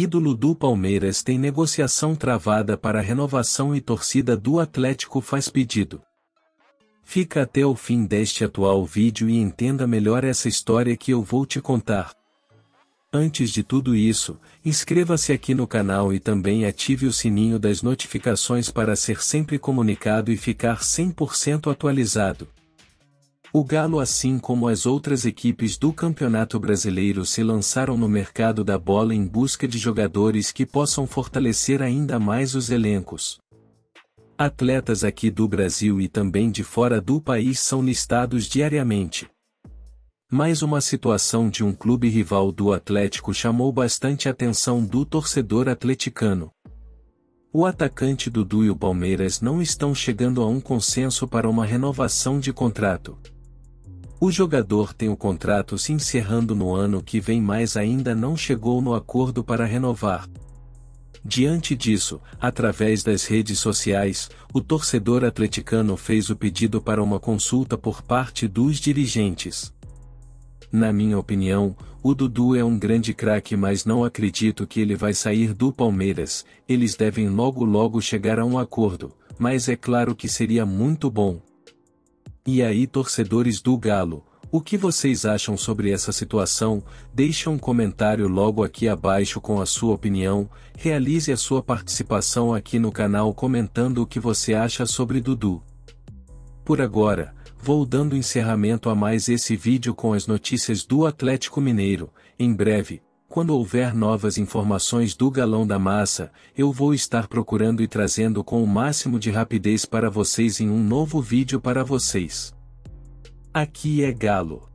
Ídolo do Palmeiras tem negociação travada para renovação e torcida do Atlético faz pedido. Fica até o fim deste atual vídeo e entenda melhor essa história que eu vou te contar. Antes de tudo isso, inscreva-se aqui no canal e também ative o sininho das notificações para ser sempre comunicado e ficar 100% atualizado. O Galo, assim como as outras equipes do Campeonato Brasileiro, se lançaram no mercado da bola em busca de jogadores que possam fortalecer ainda mais os elencos. Atletas aqui do Brasil e também de fora do país são listados diariamente. Mais uma situação de um clube rival do Atlético chamou bastante atenção do torcedor atleticano. O atacante Dudu e o Palmeiras não estão chegando a um consenso para uma renovação de contrato. O jogador tem o contrato se encerrando no ano que vem, mas ainda não chegou no acordo para renovar. Diante disso, através das redes sociais, o torcedor atleticano fez o pedido para uma consulta por parte dos dirigentes. Na minha opinião, o Dudu é um grande craque, mas não acredito que ele vai sair do Palmeiras. Eles devem logo logo chegar a um acordo, mas é claro que seria muito bom, e aí, torcedores do Galo, o que vocês acham sobre essa situação? Deixe um comentário logo aqui abaixo com a sua opinião. Realize a sua participação aqui no canal comentando o que você acha sobre Dudu. Por agora, vou dando encerramento a mais esse vídeo com as notícias do Atlético Mineiro. Em breve, quando houver novas informações do galão da massa, eu vou estar procurando e trazendo com o máximo de rapidez para vocês em um novo vídeo para vocês. Aqui é Galo.